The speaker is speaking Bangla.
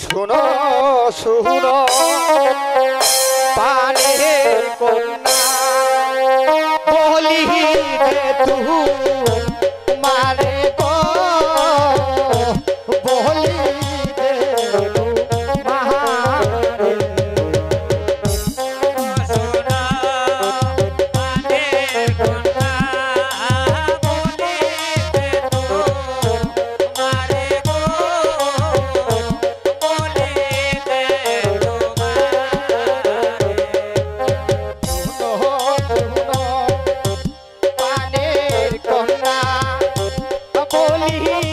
শুনো শুনো। পানের কন্যা বলি রে তু মারে Hey.